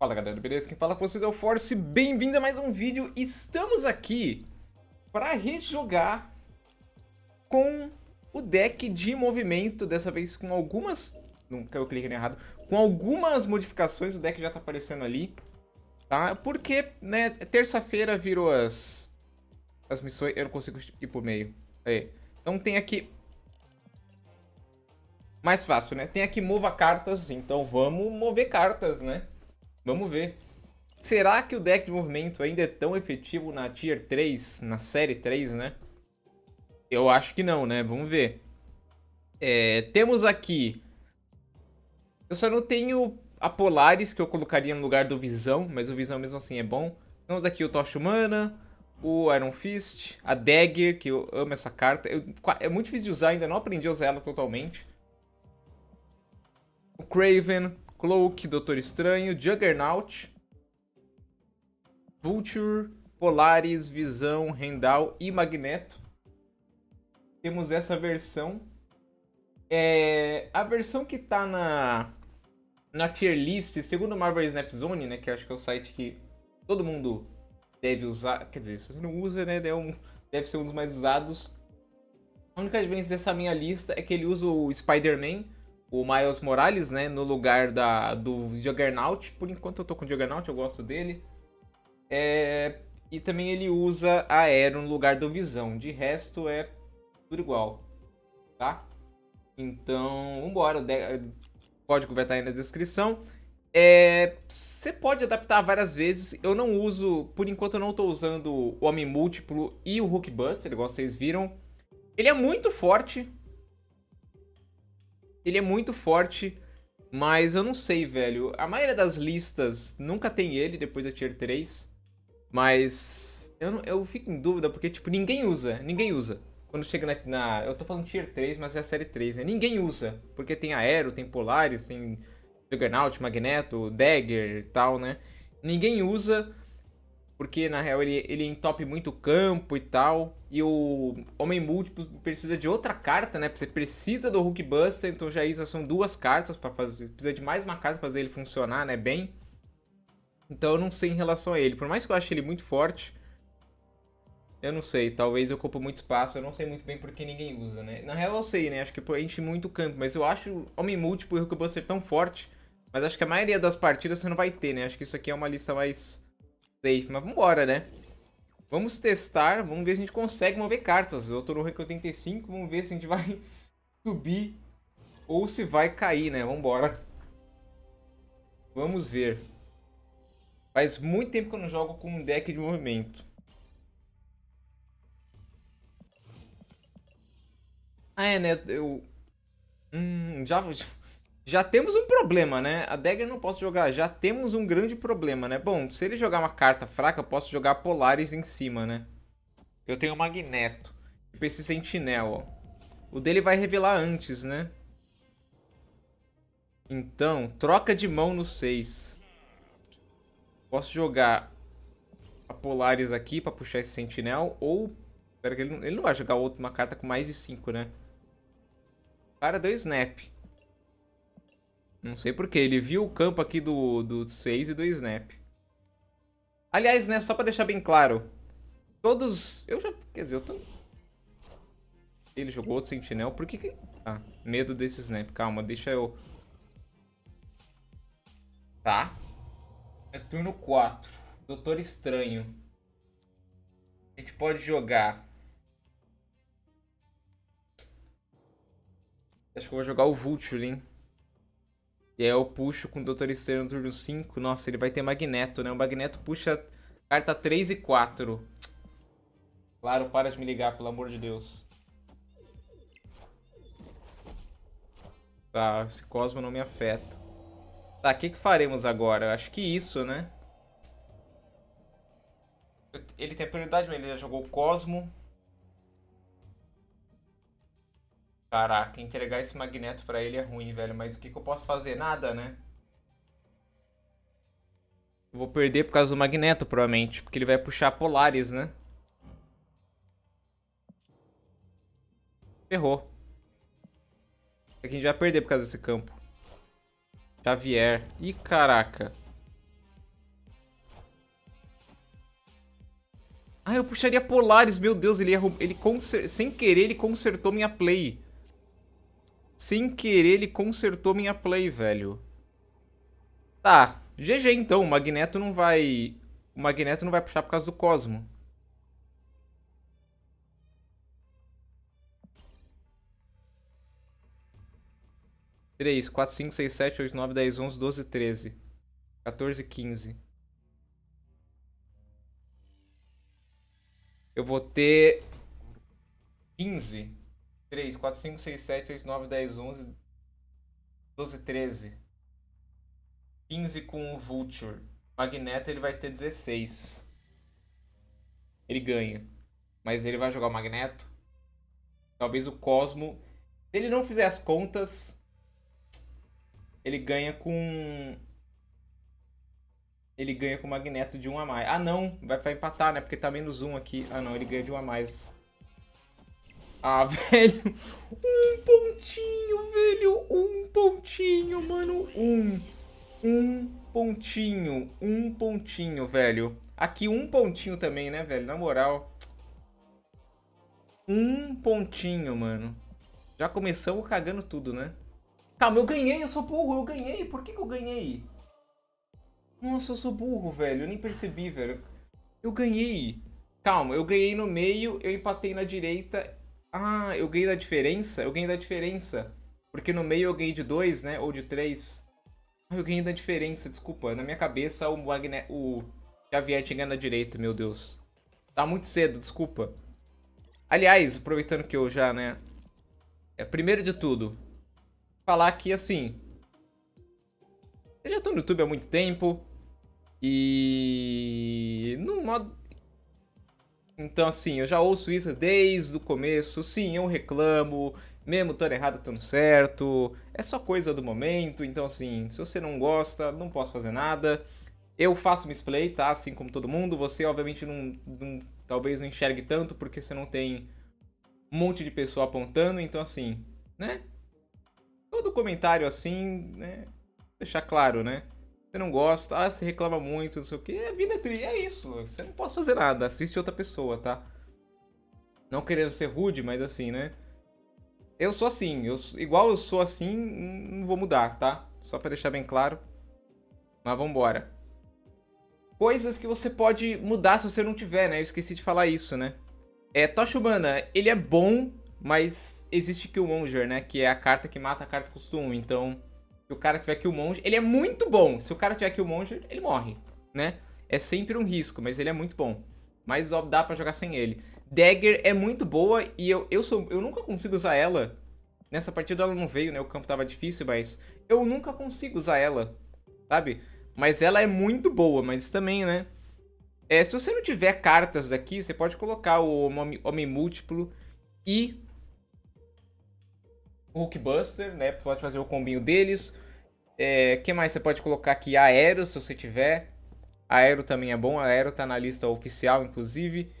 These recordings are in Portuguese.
Fala galera, beleza? Quem fala com vocês é o Force, bem-vindos a mais um vídeo. Estamos aqui para rejogar com o deck de movimento, dessa vez com algumas... Nunca eu cliquei errado. Com algumas modificações, o deck já tá aparecendo ali, tá? Porque, né, terça-feira virou as... As missões... Eu não consigo ir por meio. Aí. Então tem aqui... Mais fácil, né? Tem aqui mova cartas, então vamos mover cartas, né? Vamos ver. Será que o deck de movimento ainda é tão efetivo na Tier 3, na Série 3, né? Eu acho que não, né? Vamos ver. É, temos aqui... Eu só não tenho a Polaris, que eu colocaria no lugar do Visão, mas o Visão mesmo assim é bom. Temos aqui o Tocha Humana, o Iron Fist, a Dagger, que eu amo essa carta. Eu, é muito difícil de usar, ainda não aprendi a usar ela totalmente. O Craven, Cloak, Doutor Estranho, Juggernaut, Vulture, Polaris, Visão, Rendal e Magneto. Temos essa versão. É, a versão que tá na, na tier list, segundo o Marvel Snap Zone, né, que acho que é o site que todo mundo deve usar, quer dizer, se você não usa, né, um, deve ser um dos mais usados. A única diferença dessa minha lista é que ele usa o Spider-Man o Miles Morales, né, no lugar da, do Juggernaut. Por enquanto eu tô com o Juggernaut, eu gosto dele. É, e também ele usa Aero no lugar do Visão. De resto é tudo igual, tá? Então, vambora. O código vai estar aí na descrição. É, você pode adaptar várias vezes. Eu não uso, por enquanto eu não estou usando o Homem Múltiplo e o Hulk Buster, igual vocês viram. Ele é muito forte, ele é muito forte, mas eu não sei, velho. A maioria das listas nunca tem ele depois da Tier 3. Mas eu, não, eu fico em dúvida porque, tipo, ninguém usa. Ninguém usa. Quando chega na, na, Eu tô falando Tier 3, mas é a série 3, né? Ninguém usa. Porque tem Aero, tem Polaris, tem Juggernaut, Magneto, Dagger e tal, né? Ninguém usa porque na real ele, ele entope muito campo e tal. E o Homem Múltiplo precisa de outra carta, né? Você precisa do Hulk Buster, então já isso são duas cartas para fazer. Precisa de mais uma carta para fazer ele funcionar, né? Bem. Então eu não sei em relação a ele. Por mais que eu ache ele muito forte, eu não sei. Talvez ocupe muito espaço. Eu não sei muito bem porque ninguém usa, né? Na real eu sei, né? Acho que enche muito campo. Mas eu acho Homem Múltiplo e Hulk Buster tão forte. Mas acho que a maioria das partidas você não vai ter, né? Acho que isso aqui é uma lista mais safe. Mas vambora, né? Vamos testar, vamos ver se a gente consegue mover cartas. Eu tô no rank 85, vamos ver se a gente vai subir ou se vai cair, né? Vambora. Vamos ver. Faz muito tempo que eu não jogo com um deck de movimento. Ah, é, né? Eu... Hum, já... Já temos um problema, né? A Dagger não posso jogar. Já temos um grande problema, né? Bom, se ele jogar uma carta fraca, eu posso jogar Polaris em cima, né? Eu tenho Magneto. Tipo esse Sentinel, ó. O dele vai revelar antes, né? Então, troca de mão no 6. Posso jogar a Polaris aqui pra puxar esse Sentinel. Ou... Espera que ele não, ele não vai jogar outra, uma carta com mais de 5, né? Cara, deu Snap. Não sei porquê. Ele viu o campo aqui do, do 6 e do Snap. Aliás, né, só pra deixar bem claro. Todos... Eu já... Quer dizer, eu tô... Ele jogou outro Sentinel. Por que que... Ah, medo desse Snap. Calma, deixa eu... Tá. É turno 4. Doutor Estranho. A gente pode jogar... Acho que eu vou jogar o Vulture, hein? E aí eu puxo com o Doutor Estranho no turno 5. Nossa, ele vai ter Magneto, né? O Magneto puxa carta 3 e 4. Claro, para de me ligar, pelo amor de Deus. Tá, esse Cosmo não me afeta. Tá, o que, que faremos agora? Acho que isso, né? Ele tem prioridade, mas ele já jogou Cosmo. Caraca, entregar esse magneto para ele é ruim, velho. Mas o que, que eu posso fazer? Nada, né? Vou perder por causa do magneto, provavelmente. Porque ele vai puxar polares, né? Ferrou. Aqui a gente vai perder por causa desse campo. Xavier. Ih, caraca. Ah, eu puxaria polares, meu Deus, ele errou. Ele conser... Sem querer, ele consertou minha play. Sem querer ele consertou minha play, velho. Tá, GG então, o Magneto não vai... O Magneto não vai puxar por causa do Cosmo. Três, quatro, cinco, seis, sete, oito, nove, dez, onze, doze, treze. 14, 15. Eu vou ter 15. 3, 4, 5, 6, 7, 8, 9, 10, 11, 12, 13. 15 com o Vulture. Magneto ele vai ter 16. Ele ganha. Mas ele vai jogar o Magneto. Talvez o Cosmo. Se ele não fizer as contas, ele ganha com ele ganha com o Magneto de 1 a mais. Ah, não. Vai empatar, né? Porque tá menos 1 aqui. Ah, não. Ele ganha de 1 a mais. Ah, velho. Um pontinho, velho. Um pontinho, mano. Um. Um pontinho. Um pontinho, velho. Aqui um pontinho também, né, velho? Na moral. Um pontinho, mano. Já começamos cagando tudo, né? Calma, eu ganhei, eu sou burro, eu ganhei. Por que, que eu ganhei? Nossa, eu sou burro, velho. Eu nem percebi, velho. Eu ganhei. Calma, eu ganhei no meio, eu empatei na direita. Ah, eu ganhei da diferença? Eu ganhei da diferença. Porque no meio eu ganhei de 2, né? Ou de 3. Ah, eu ganhei da diferença, desculpa. Na minha cabeça o Magne... o Xavier tinha ganho na direita, meu Deus. Tá muito cedo, desculpa. Aliás, aproveitando que eu já, né... É, primeiro de tudo, falar que, assim... Eu já tô no YouTube há muito tempo. E no modo então assim, eu já ouço isso desde o começo. Sim, eu reclamo, mesmo estando errado, estando certo. É só coisa do momento. Então assim, se você não gosta, não posso fazer nada. Eu faço misplay, tá? Assim como todo mundo. Você obviamente não, não talvez não enxergue tanto porque você não tem um monte de pessoa apontando. Então assim, né? Todo comentário assim, né? Deixar claro, né? Você não gosta, ah, você reclama muito, não sei o que. É vida tri, é isso. Você não pode fazer nada. Assiste outra pessoa, tá? Não querendo ser rude, mas assim, né? Eu sou assim. Eu, igual eu sou assim, não vou mudar, tá? Só pra deixar bem claro. Mas vambora. Coisas que você pode mudar se você não tiver, né? Eu esqueci de falar isso, né? É, Tocha ele é bom, mas existe Killmonger, né? Que é a carta que mata a carta custo 1. Então, se o cara tiver Killmonger, ele é muito bom. Se o cara tiver Killmonger, ele morre, né? É sempre um risco, mas ele é muito bom. Mas ó, dá pra jogar sem ele. Dagger é muito boa e eu, eu, sou, eu nunca consigo usar ela. Nessa partida ela não veio, né? O campo tava difícil, mas eu nunca consigo usar ela, sabe? Mas ela é muito boa, mas também, né? É, se você não tiver cartas daqui, você pode colocar o Homem, homem Múltiplo e Hulkbuster, né? Pode fazer o combinho deles. É, que mais você pode colocar aqui? Aero, se você tiver. Aero também é bom. Aero tá na lista oficial, inclusive.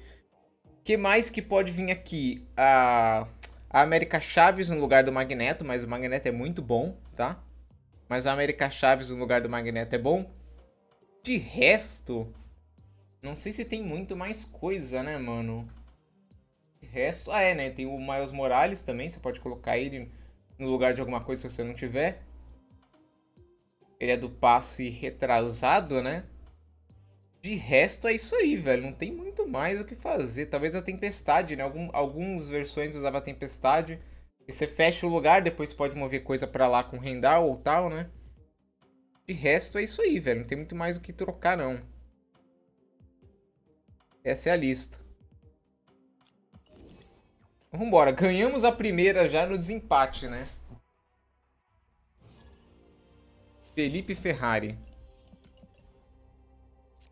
que mais que pode vir aqui? A, a América Chaves no lugar do Magneto, mas o Magneto é muito bom, tá? Mas a América Chaves no lugar do Magneto é bom. De resto, não sei se tem muito mais coisa, né, mano? De resto, ah, é, né? Tem o Miles Morales também, você pode colocar ele no lugar de alguma coisa se você não tiver. Ele é do passe retrasado, né? De resto é isso aí, velho. Não tem muito mais o que fazer. Talvez a tempestade, né? Algum, algumas versões usava a tempestade. E você fecha o lugar, depois pode mover coisa para lá com Rendal ou tal, né? De resto é isso aí, velho. Não tem muito mais o que trocar, não. Essa é a lista. Vambora, ganhamos a primeira já no desempate, né? Felipe Ferrari.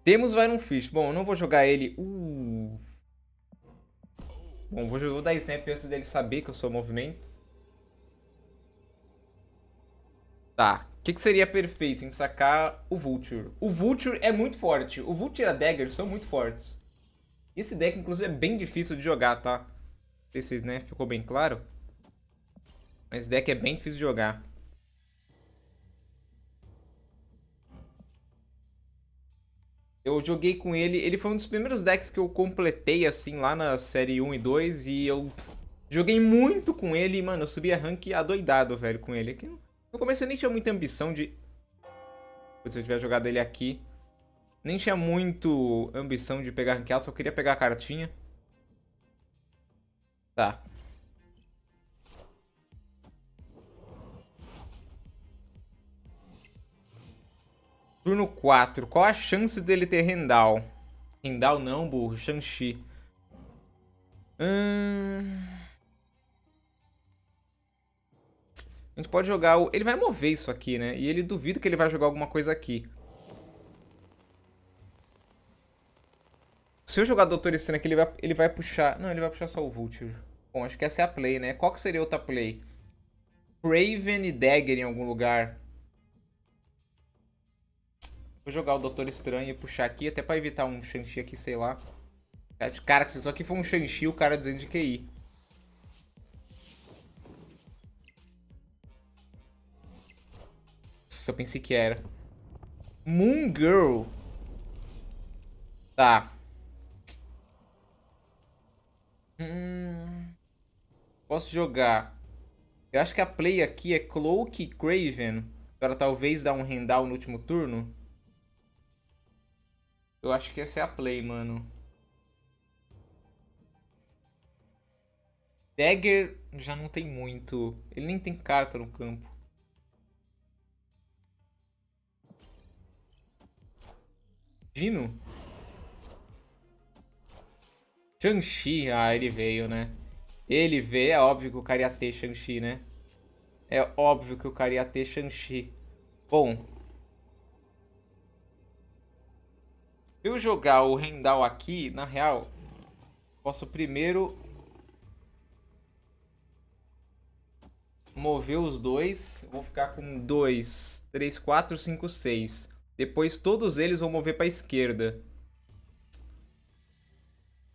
Temos o Iron Fish. Bom, eu não vou jogar ele... Uh. Bom, vou, vou dar snap antes dele saber que eu sou movimento. Tá. O que, que, seria perfeito em sacar o Vulture? O Vulture é muito forte. O Vulture e a Dagger são muito fortes. Esse deck, inclusive, é bem difícil de jogar, tá? Sei se né, ficou bem claro. Mas esse deck é bem difícil de jogar. Eu joguei com ele, ele foi um dos primeiros decks que eu completei, assim, lá na série 1 e 2, e eu joguei muito com ele, mano, eu subi a rank adoidado, velho, com ele. No começo eu nem tinha muita ambição de... Se eu tiver jogado ele aqui, nem tinha muito ambição de pegar rank alto, só queria pegar a cartinha. Tá. Turno 4. Qual a chance dele ter Rendal? Rendal não, burro. Shang-Chi. Hum... A gente pode jogar o... Ele vai mover isso aqui, né? E ele duvida que ele vai jogar alguma coisa aqui. Se eu jogar Doutor Estranho aqui, ele vai, ele vai puxar... Não, ele vai puxar só o Vulture. Bom, acho que essa é a play, né? Qual que seria outra play? Craven e Dagger em algum lugar. Vou jogar o Doutor Estranho e puxar aqui, até pra evitar um Shang-Chi aqui, sei lá. Cara, se isso aqui for um Shang-Chi, o cara dizendo de QI. Nossa, eu pensei que era. Moon Girl. Tá. Posso jogar. Eu acho que a play aqui é Cloak Craven. Para talvez dar um rendal no último turno. Eu acho que essa é a play, mano. Dagger já não tem muito. Ele nem tem carta no campo. Dino? Shang-Chi. Ah, ele veio, né? Ele veio. É óbvio que o cara ia ter Shang-Chi, né? É óbvio que o cara ia ter Shang-Chi. Bom, Se eu jogar o Rendal aqui, na real, posso primeiro mover os dois. vou ficar com 2, 3, 4, 5, 6. Depois todos eles vão mover para a esquerda.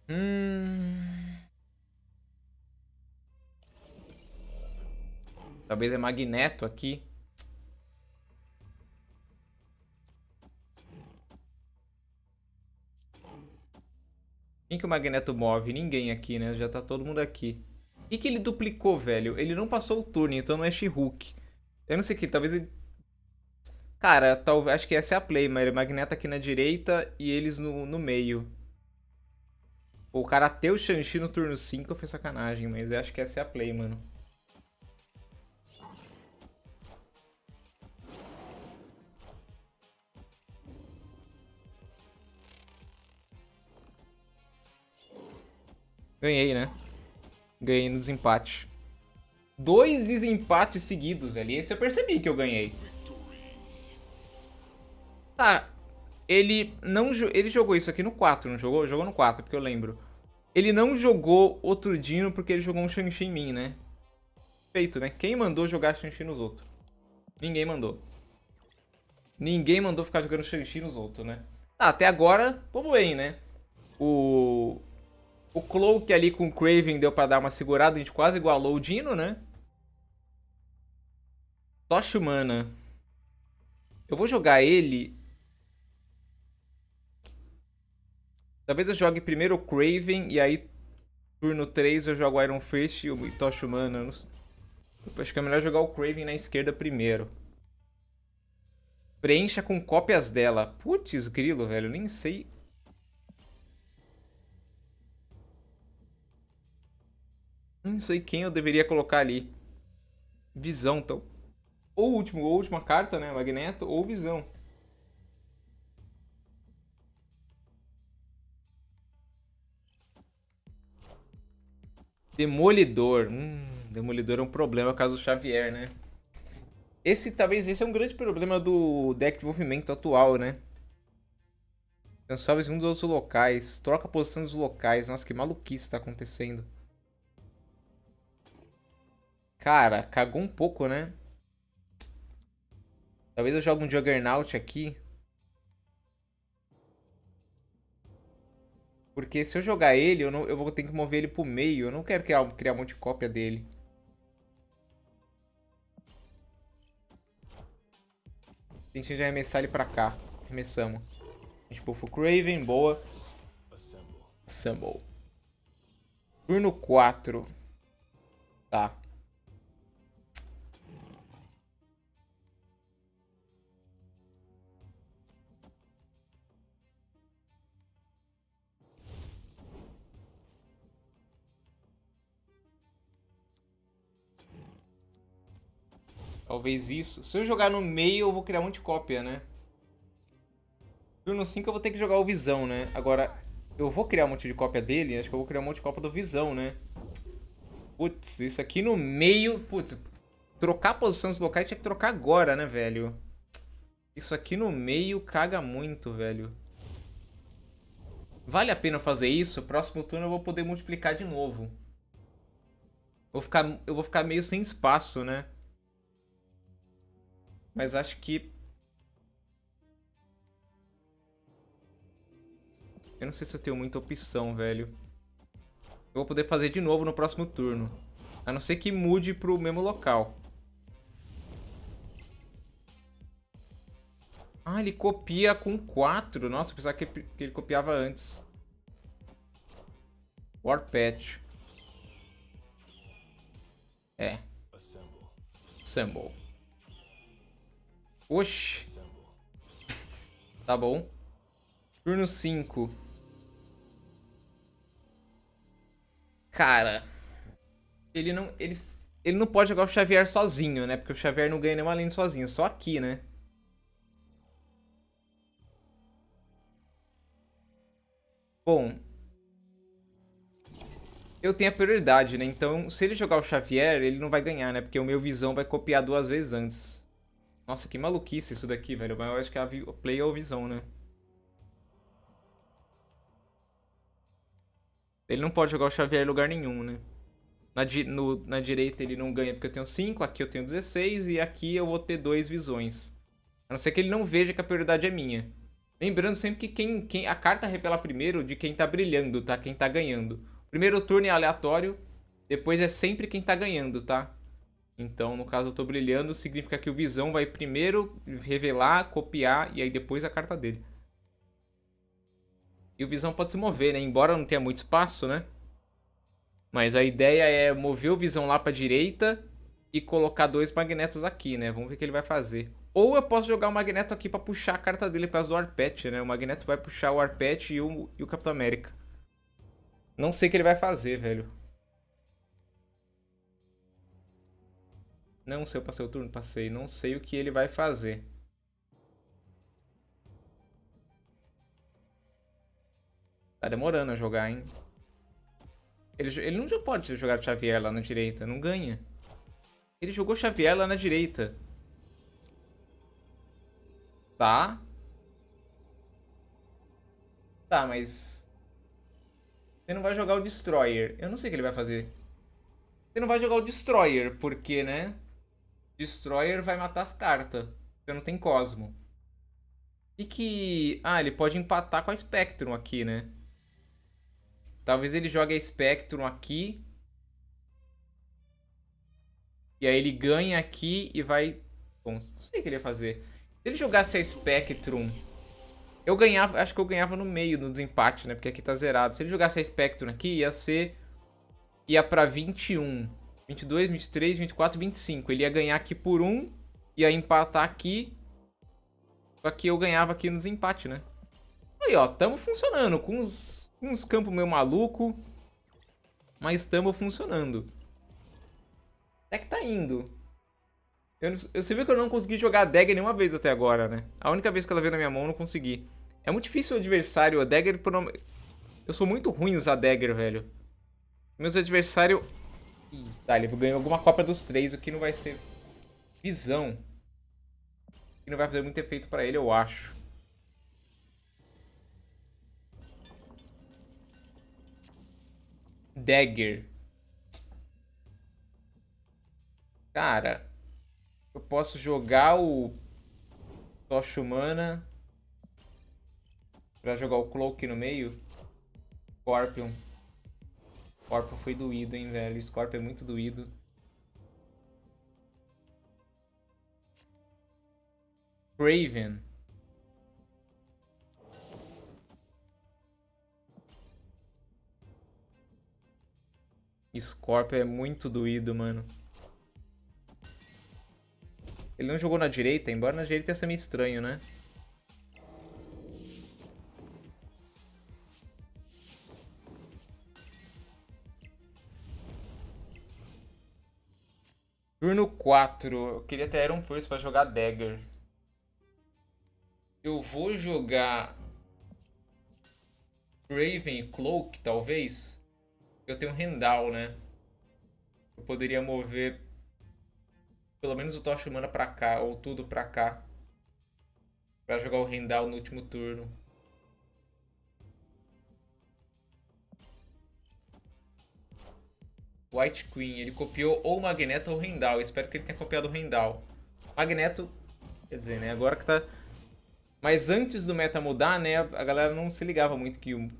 Hum... Talvez é Magneto aqui. Quem que o Magneto move? Ninguém aqui, né? Já tá todo mundo aqui. O que, que ele duplicou, velho? Ele não passou o turno, então não é She-Hulk. Eu não sei o que, talvez ele... Cara, talvez, acho que essa é a play, mas o Magneto aqui na direita e eles no, no meio. O cara ter o Shang-Chi no turno 5 foi sacanagem, mas eu acho que essa é a play, mano. Ganhei, né? Ganhei no desempate. Dois desempates seguidos, velho. E esse eu percebi que eu ganhei. Tá. Ele não ele jogou isso aqui no 4, não jogou? Jogou no 4, porque eu lembro. Ele não jogou outro Dino porque ele jogou um Shang-Chi em mim, né? Feito, né? Quem mandou jogar Shang-Chi nos outros? Ninguém mandou. Ninguém mandou ficar jogando Shang-Chi nos outros, né? Tá, até agora, vamos bem, né? O... O Cloak ali com o Craven deu pra dar uma segurada, a gente quase igualou o Dino, né? Tocha Humana. Eu vou jogar ele... Talvez eu jogue primeiro o Craven e aí turno 3 eu jogo Iron Fist e o Tocha Humana. Eu acho que é melhor jogar o Craven na esquerda primeiro. Preencha com cópias dela. Putz, grilo, velho. Nem sei Não sei quem eu deveria colocar ali. Visão, então. Ou último, ou última carta, né? Magneto, ou Visão. Demolidor. Hum, Demolidor é um problema caso do Xavier, né? Esse, talvez, esse é um grande problema do deck de movimento atual, né? Transforma em um dos locais. Troca a posição dos locais. Nossa, que maluquice tá acontecendo. Cara, cagou um pouco, né? Talvez eu jogue um Juggernaut aqui. Porque se eu jogar ele, eu, não, eu vou ter que mover ele pro meio. Eu não quero criar, criar um monte de cópia dele. Que já arremessar ele pra cá. Arremessamos. A gente bufa o Craven, boa. Assemble. Turno 4. Tá. Talvez isso. Se eu jogar no meio, eu vou criar um monte de cópia, né? Turno 5 eu vou ter que jogar o Visão, né? Agora, eu vou criar um monte de cópia dele? Acho que eu vou criar um monte de cópia do Visão, né? Putz, isso aqui no meio... Putz, trocar a posição dos locais tinha que trocar agora, né, velho? Isso aqui no meio caga muito, velho. Vale a pena fazer isso? Próximo turno eu vou poder multiplicar de novo. Vou ficar, eu vou ficar meio sem espaço, né? Mas acho que... Eu não sei se eu tenho muita opção, velho. Eu vou poder fazer de novo no próximo turno. A não ser que mude pro mesmo local. Ah, ele copia com 4. Nossa, eu pensava que ele copiava antes. Warpatch. É. Assemble. Oxi. Tá bom. Turno 5. Cara. Ele não. Ele, ele não pode jogar o Xavier sozinho, né? Porque o Xavier não ganha nenhuma lane sozinho. Só aqui, né? Bom. Eu tenho a prioridade, né? Então, se ele jogar o Xavier, ele não vai ganhar, né? Porque o meu visão vai copiar duas vezes antes. Nossa, que maluquice isso daqui, velho. Mas eu acho que a Play é o Visão, né? Ele não pode jogar o Xavier em lugar nenhum, né? Na, di no, na direita ele não ganha porque eu tenho 5, aqui eu tenho 16 e aqui eu vou ter dois visões. A não ser que ele não veja que a prioridade é minha. Lembrando sempre que quem, quem a carta revela primeiro de quem tá brilhando, tá? Quem tá ganhando. Primeiro turno é aleatório, depois é sempre quem tá ganhando, tá? Então, no caso, eu tô brilhando, significa que o Visão vai primeiro revelar, copiar e aí depois a carta dele. E o Visão pode se mover, né? Embora não tenha muito espaço, né? Mas a ideia é mover o Visão lá pra direita e colocar dois magnetos aqui, né? Vamos ver o que ele vai fazer. Ou eu posso jogar o magneto aqui pra puxar a carta dele por causa do Arpet, né? O magneto vai puxar o Arpet e o, e o Capitão América. Não sei o que ele vai fazer, velho. Não sei, eu passei o turno? Passei. Não sei o que ele vai fazer. Tá demorando a jogar, hein? Ele, ele não pode jogar Xavier lá na direita, não ganha. Ele jogou Xavier lá na direita. Tá. Tá, mas... Você não vai jogar o Destroyer. Eu não sei o que ele vai fazer. Você não vai jogar o Destroyer, porque, né? Destroyer vai matar as cartas. Você não tem Cosmo. E que... Ah, ele pode empatar com a Spectrum aqui, né? Talvez ele jogue a Spectrum aqui. E aí ele ganha aqui e vai... Bom, não sei o que ele ia fazer. Se ele jogasse a Spectrum... Eu ganhava... Acho que eu ganhava no meio, no desempate, né? Porque aqui tá zerado. Se ele jogasse a Spectrum aqui, ia ser... Ia pra 21. 22, 23, 24, 25. Ele ia ganhar aqui por 1, ia empatar aqui. Só que eu ganhava aqui no desempate, né? Aí, ó, tamo funcionando. Com uns, uns campos meio maluco. Mas tamo funcionando. Até que tá indo. Eu, eu, você viu que eu não consegui jogar a Dagger nenhuma vez até agora, né? A única vez que ela veio na minha mão, eu não consegui. É muito difícil o adversário. A Dagger... Eu sou muito ruim usar Dagger, velho. Meus adversários tá, ele ganhou alguma Copa dos três, o que não vai ser visão. Que não vai fazer muito efeito pra ele, eu acho. Dagger. Cara, eu posso jogar o Tocha Humana pra jogar o Cloak no meio. Scorpion. Scorpio foi doído, hein, velho. Scorpio é muito doído. Craven. Scorpio é muito doído, mano. Ele não jogou na direita, embora na direita ia ser meio estranho, né? Turno 4. Eu queria ter Iron Force pra jogar Dagger. Eu vou jogar Raven Cloak, talvez. Eu tenho Rendal, né? Eu poderia mover pelo menos o Tocha Humana pra cá, ou tudo pra cá. Pra jogar o Rendal no último turno. White Queen, ele copiou ou o Magneto ou o Rendal. espero que ele tenha copiado o Rendal. Magneto, quer dizer, né? Agora que tá. Mas antes do meta mudar, né? A galera não se ligava muito que o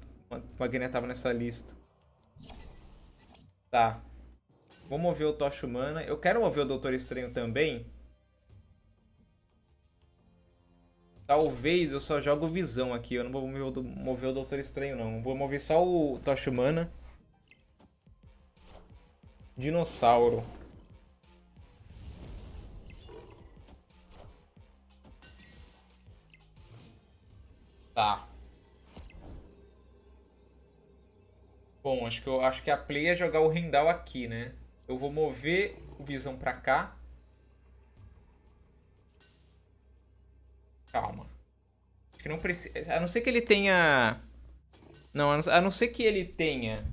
Magneto tava nessa lista. Tá. Vou mover o Tocha Humana. Eu quero mover o Doutor Estranho também. Talvez eu só jogo Visão aqui. Eu não vou mover o, Doutor Estranho, não. Vou mover só o Tocha Humana. Dinossauro. Tá. Bom, acho que, eu, acho que a play é jogar o Rendal aqui, né? Eu vou mover o Visão pra cá. Calma. Acho que não precisa... A não ser que ele tenha... Não, a não, a não ser que ele tenha...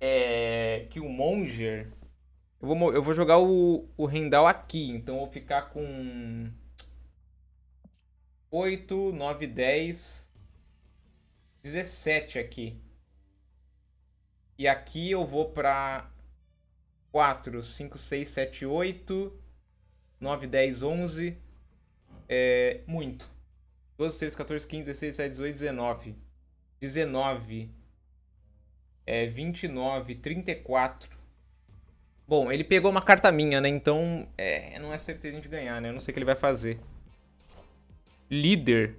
É... Que o Monger... Eu vou, eu vou jogar o, o Rendal aqui, então eu vou ficar com... 8, 9, 10... 17 aqui. E aqui eu vou para 4, 5, 6, 7, 8, 9, 10, 11. É muito. 12, 13, 14, 15, 16, 17, 18, 19. 19. É 29, 34. Bom, ele pegou uma carta minha, né? Então, é, não é certeza de ganhar, né? Eu não sei o que ele vai fazer. Líder.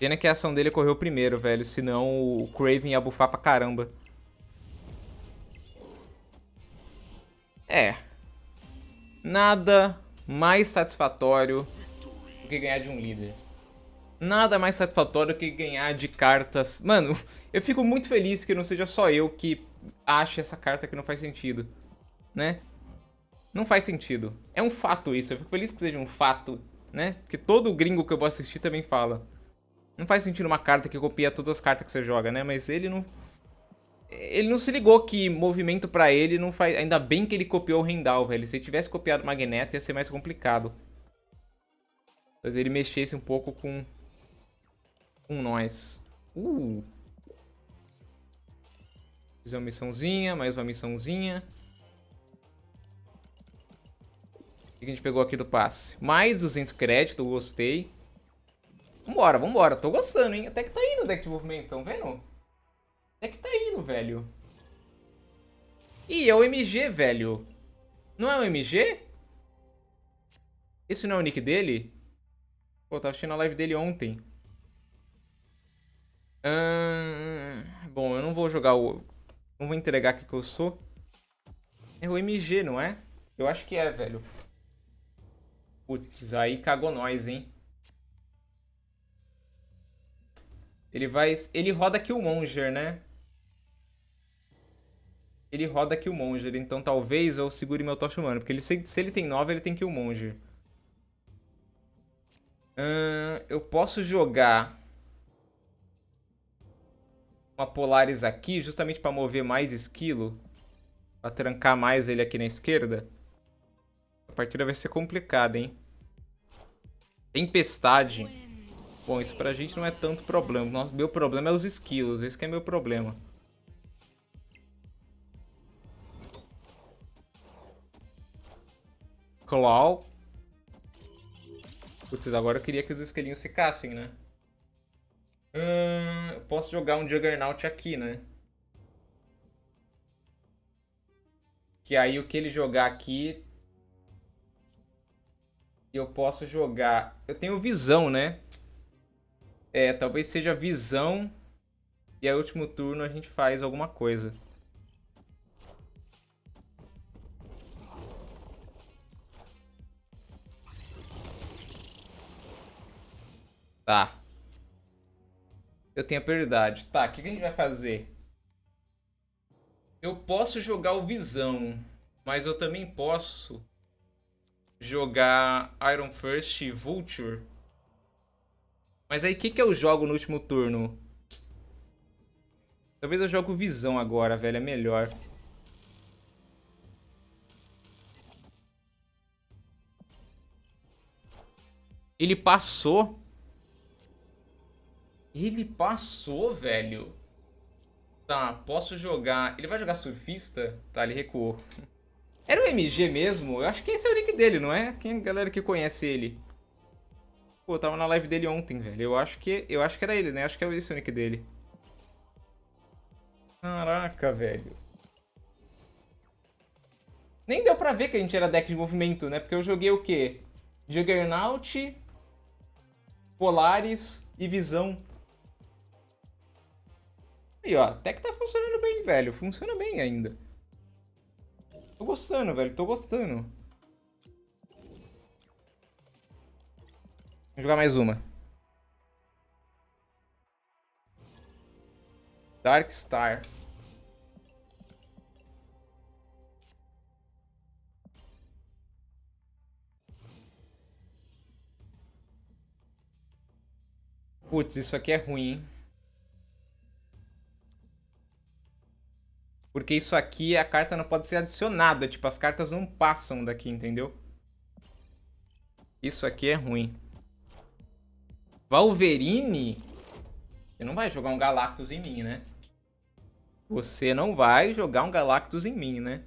Pena que a ação dele correu primeiro, velho. Senão o Craven ia bufar pra caramba. Nada mais satisfatório do que ganhar de um líder. Nada mais satisfatório do que ganhar de cartas... Mano, eu fico muito feliz que não seja só eu que ache essa carta que não faz sentido. Né? Não faz sentido. É um fato isso. Eu fico feliz que seja um fato, né? Porque todo gringo que eu vou assistir também fala. Não faz sentido uma carta que copia todas as cartas que você joga, né? Mas ele não... Ele não se ligou que movimento pra ele não faz... Ainda bem que ele copiou o Rendal, velho. Se ele tivesse copiado o Magneto, ia ser mais complicado. Mas ele mexesse um pouco com... Com nós. Uh! Fiz uma missãozinha, mais uma missãozinha. O que a gente pegou aqui do passe? Mais 200 créditos, gostei. Vambora, vambora. Tô gostando, hein? Até que tá indo o deck de movimento, tão vendo? Velho. Ih, é o MG, velho. Não é o MG? Esse não é o nick dele? Pô, tava assistindo a live dele ontem. Hum... Bom, eu não vou jogar o... Não vou entregar aqui que eu sou. É o MG, não é? Eu acho que é, velho. Putz, aí cagou nós, hein? Ele vai... Ele roda Killmonger, né? Ele roda Killmonger, então talvez eu segure meu Tocha Humano. Porque ele, se, se ele tem 9, ele tem Killmonger. Hum, eu posso jogar uma Polaris aqui, justamente para mover mais esquilo. Pra trancar mais ele aqui na esquerda. A partida vai ser complicada, hein? Tempestade. Bom, isso pra gente não é tanto problema. Nosso, meu problema é os esquilos, esse é meu problema. Claw. Putz, agora eu queria que os esquilinhos ficassem, né? Hum, eu posso jogar um Juggernaut aqui, né? Que aí o que ele jogar aqui... Eu posso jogar... Eu tenho visão, né? É, talvez seja visão. E aí, último turno, a gente faz alguma coisa. Tá. Eu tenho a prioridade. Tá, o que, que a gente vai fazer? Eu posso jogar o Visão, mas eu também posso jogar Iron First e Vulture. Mas aí, o que, que eu jogo no último turno? Talvez eu jogue Visão agora, velho. É melhor. Ele passou. Ele passou, velho. Tá, posso jogar... Ele vai jogar surfista? Tá, ele recuou. Era o MG mesmo? Eu acho que esse é o nick dele, não é? Quem é a galera que conhece ele? Pô, eu tava na live dele ontem, velho. Eu acho que, eu acho que era ele, né? Acho que é esse o nick dele. Caraca, velho. Nem deu pra ver que a gente era deck de movimento, né? Porque eu joguei o quê? Juggernaut, Polaris e Visão. Aí, ó, até que tá funcionando bem, velho. Funciona bem ainda. Tô gostando, velho. Tô gostando. Vou jogar mais uma. Dark Star. Putz, isso aqui é ruim, hein? Porque isso aqui, a carta não pode ser adicionada. Tipo, as cartas não passam daqui, entendeu? Isso aqui é ruim. Valverine? Você não vai jogar um Galactus em mim, né? Você não vai jogar um Galactus em mim, né?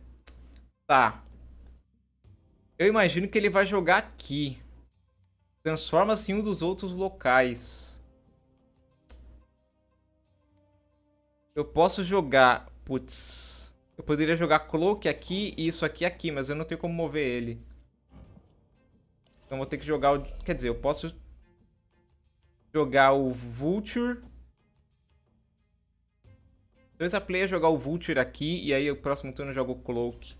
Tá. Eu imagino que ele vai jogar aqui. Transforma-se em um dos outros locais. Eu posso jogar Putz. Eu poderia jogar Cloak aqui e isso aqui aqui, mas eu não tenho como mover ele. Então vou ter que jogar o... Quer dizer, eu posso jogar o Vulture. Dois a player jogar o Vulture aqui e aí o próximo turno eu jogo o Cloak.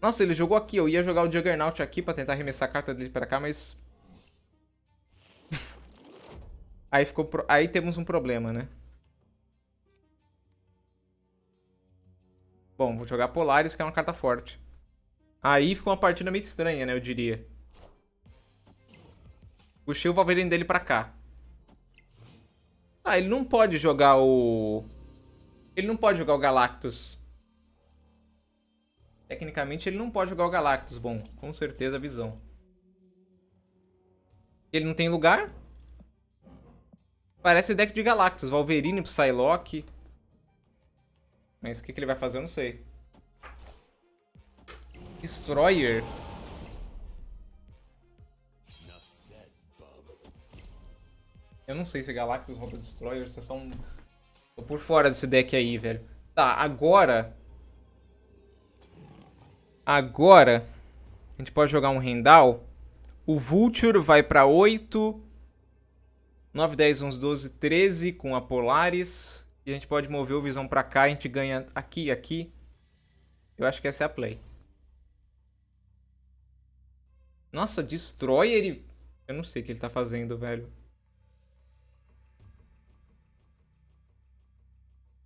Nossa, ele jogou aqui. Eu ia jogar o Juggernaut aqui pra tentar arremessar a carta dele pra cá, mas... aí, ficou pro... aí temos um problema, né? Bom, vou jogar Polaris, que é uma carta forte. Aí ficou uma partida meio estranha, né, eu diria. Puxei o Wolverine dele pra cá. Ah, ele não pode jogar o... Ele não pode jogar o Galactus. Tecnicamente, ele não pode jogar o Galactus. Bom, com certeza, visão. Ele não tem lugar? Parece deck de Galactus. Wolverine, Psylocke... Mas o que, que ele vai fazer eu não sei. Destroyer. Eu não sei se Galactus roda Destroyer, vocês são... Tô por fora desse deck aí, velho. Tá, agora... Agora... A gente pode jogar um Rendal. O Vulture vai pra 8. 9, 10, 11, 12, 13 com a Polaris. E a gente pode mover o Visão pra cá, a gente ganha aqui e aqui. Eu acho que essa é a play. Nossa, destrói ele... Eu não sei o que ele tá fazendo, velho.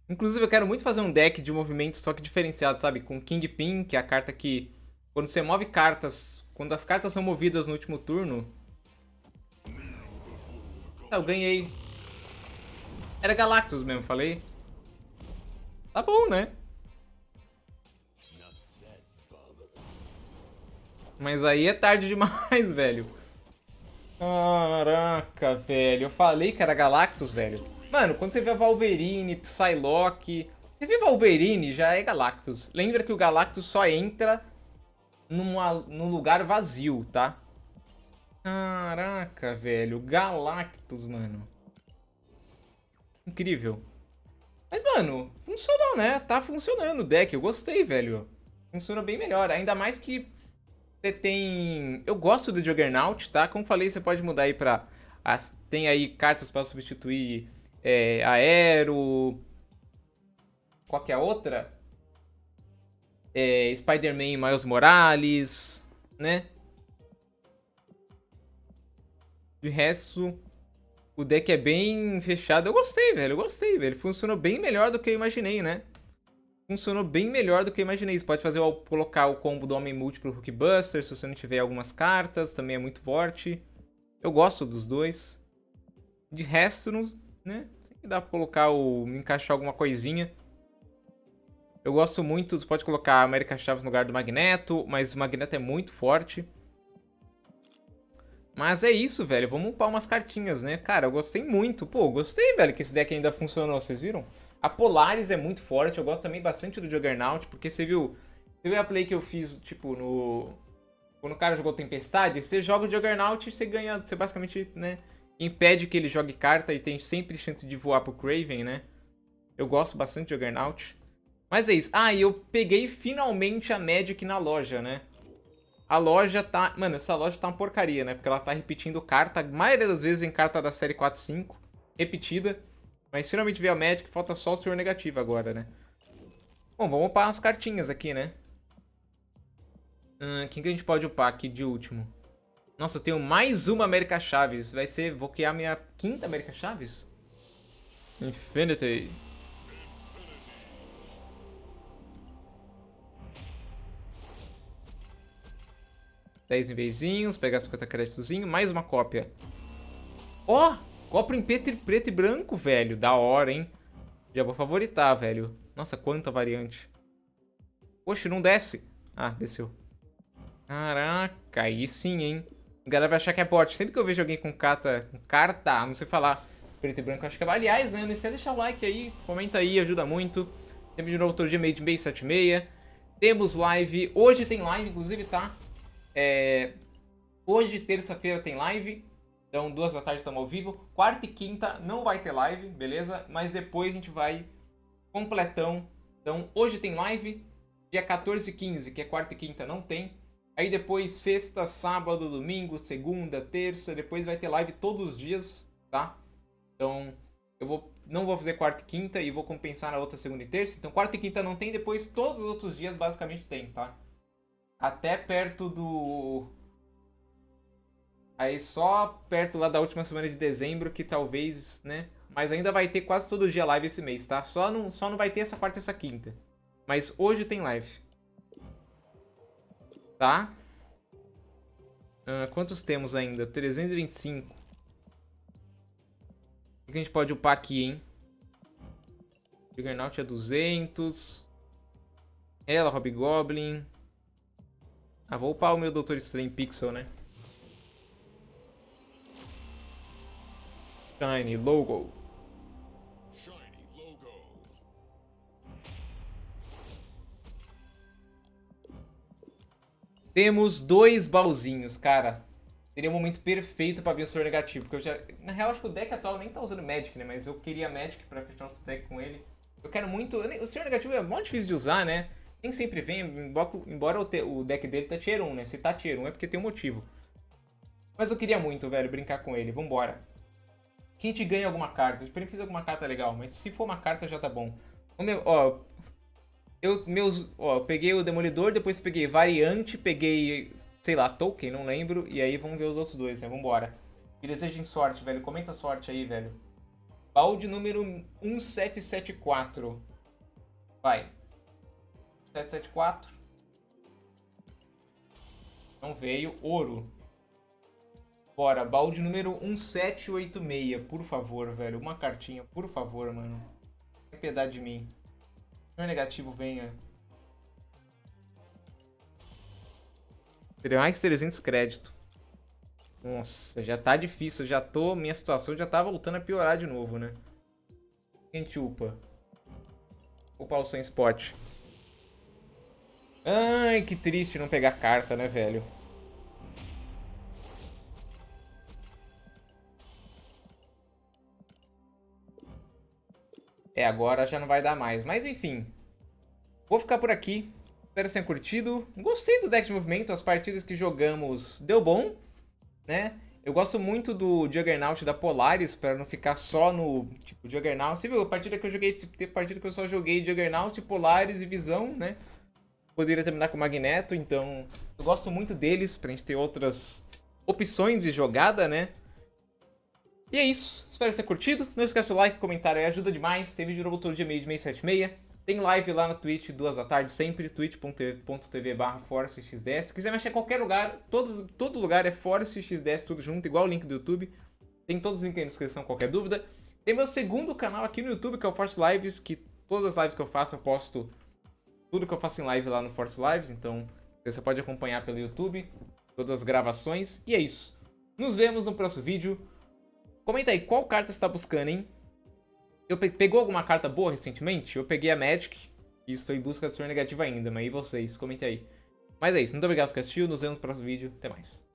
Inclusive, eu quero muito fazer um deck de movimento só que diferenciado, sabe? Com Kingpin, que é a carta que... Quando você move cartas... Quando as cartas são movidas no último turno... Eu ganhei. Era Galactus mesmo, falei. Tá bom, né? Mas aí é tarde demais, velho. Caraca, velho. Eu falei que era Galactus, velho. Mano, quando você vê Wolverine, Psylocke... Você vê Wolverine, já é Galactus. Lembra que o Galactus só entra numa, num lugar vazio, tá? Caraca, velho. Galactus, mano. Incrível. Mas, mano, funcionou, né? Tá funcionando o deck. Eu gostei, velho. Funciona bem melhor. Ainda mais que você tem... Eu gosto do Juggernaut, tá? Como falei, você pode mudar aí pra... Tem aí cartas pra substituir é, Aero... Qual que é outra? É, Spider-Man e Miles Morales, né? De resto, o deck é bem fechado. Eu gostei, velho. Eu gostei, velho. Funcionou bem melhor do que eu imaginei, né? Funcionou bem melhor do que eu imaginei. Você pode fazer colocar o combo do Homem Múltiplo Hookbuster se você não tiver algumas cartas. Também é muito forte. Eu gosto dos dois. De resto, né? Sempre dá pra colocar o... encaixar alguma coisinha. Eu gosto muito... Você pode colocar a América Chaves no lugar do Magneto. Mas o Magneto é muito forte. Mas é isso, velho. Vamos upar umas cartinhas, né? Cara, eu gostei muito. Pô, gostei, velho, que esse deck ainda funcionou. Vocês viram? A Polaris é muito forte. Eu gosto também bastante do Juggernaut, porque você viu... Você viu a play que eu fiz, tipo, no... Quando o cara jogou Tempestade, você joga o Juggernaut e você ganha... Você basicamente, né... Impede que ele jogue carta e tem sempre chance de voar pro Craven, né? Eu gosto bastante de Juggernaut. Mas é isso. Ah, e eu peguei finalmente a Magic na loja, né? A loja tá... Mano, essa loja tá uma porcaria, né? Porque ela tá repetindo carta. A maioria das vezes em carta da série 4 5. Repetida. Mas finalmente veio a Magic. Falta só o Senhor Negativo agora, né? Bom, vamos upar umas cartinhas aqui, né? Hum, quem que a gente pode upar aqui de último? Nossa, eu tenho mais uma América Chaves. Vai ser... Vou criar minha quinta América Chaves? Infinity. 10 envezinhos, pegar 50 créditozinho, mais uma cópia. Ó, oh, em preto, preto e branco, velho. Da hora, hein? Já vou favoritar, velho. Nossa, quanta variante. Poxa, não desce. Ah, desceu. Caraca, aí sim, hein? A galera vai achar que é bot. Sempre que eu vejo alguém com carta, com carta, não sei falar, preto e branco, acho que é. Aliás, né? Não esquece de deixar o like aí, comenta aí, ajuda muito. Temos de novo todo dia, meio de mês, 7 e meia. Temos live. Hoje tem live, inclusive, tá? É... Hoje, terça-feira, tem live. Então, duas da tarde estamos ao vivo. Quarta e quinta não vai ter live, beleza? Mas depois a gente vai completão. Então, hoje tem live. Dia 14 e 15, que é quarta e quinta, não tem. Aí depois, sexta, sábado, domingo, segunda, terça. Depois vai ter live todos os dias, tá? Então, eu vou, não vou fazer quarta e quinta e vou compensar na outra segunda e terça. Então, quarta e quinta não tem. Depois, todos os outros dias basicamente tem, tá? Até perto do. Aí só perto lá da última semana de dezembro que talvez, né? Mas ainda vai ter quase todo dia live esse mês, tá? Só não, só não vai ter essa quarta e essa quinta. Mas hoje tem live. Tá? Uh, quantos temos ainda? 325. O que a gente pode upar aqui, hein? Juggernaut é 200. Ela, Hobgoblin. Ah, vou upar o meu Doutor Estranho Pixel, né? Shiny Logo. Shiny Logo. Temos dois baúzinhos, cara. Seria o momento perfeito pra ver o Senhor Negativo. Porque eu já... Na real, acho que o deck atual nem tá usando Magic, né? Mas eu queria Magic pra fechar outro deck com ele. Eu quero muito... O Senhor Negativo é muito difícil de usar, né? Nem sempre vem, embora o, deck dele tá tier 1, né? Se tá tier 1 é porque tem um motivo. Mas eu queria muito, velho, brincar com ele. Vambora. Que a gente ganha alguma carta. Eu que fiz alguma carta legal, mas se for uma carta já tá bom. Meu, ó, eu, meus, ó, eu peguei o Demolidor, depois peguei Variante, peguei, sei lá, Token, não lembro. E aí vamos ver os outros dois, né? Vambora. E desejem sorte, velho. Comenta sorte aí, velho. Balde número 1774. Vai. 774. Não veio. Ouro. Bora, balde número 1786. Por favor, velho. Uma cartinha, por favor, mano. Tem piedade de mim. É negativo, venha. Teria mais 300 crédito. Nossa, já tá difícil. Já tô... Minha situação já tá voltando a piorar de novo, né? Gente, upa. Upar o sem spot. Ai, que triste não pegar carta, né, velho? É, agora já não vai dar mais. Mas enfim. Vou ficar por aqui. Espero que tenham curtido. Gostei do deck de movimento. As partidas que jogamos deu bom, né? Eu gosto muito do Juggernaut da Polaris, para não ficar só no, tipo, Juggernaut. Você viu, a partida que eu joguei, tipo, tem partida que eu só joguei Juggernaut, Polaris e Visão, né? Poderia terminar com Magneto, então eu gosto muito deles, pra gente ter outras opções de jogada, né? E é isso, espero que tenha curtido. Não esqueça o like, comentário aí, ajuda demais. Tem vídeo novo todo dia meio de meia, sete meia. Tem live lá na Twitch, duas da tarde, sempre, twitch.tv barra ForestXDS. Se quiser mexer em qualquer lugar, todos, todo lugar é ForestXDS, tudo junto, igual o link do YouTube. Tem todos os links aí na descrição, qualquer dúvida. Tem meu segundo canal aqui no YouTube, que é o Force Lives, que todas as lives que eu faço, eu posto tudo que eu faço em live lá no Force Lives, então você pode acompanhar pelo YouTube, todas as gravações. E é isso. Nos vemos no próximo vídeo. Comenta aí qual carta você está buscando, hein? Eu pe pegou alguma carta boa recentemente? Eu peguei a Magic e estou em busca de sua negativa ainda, mas e vocês? Comentem aí. Mas é isso, muito obrigado por assistir, nos vemos no próximo vídeo, até mais.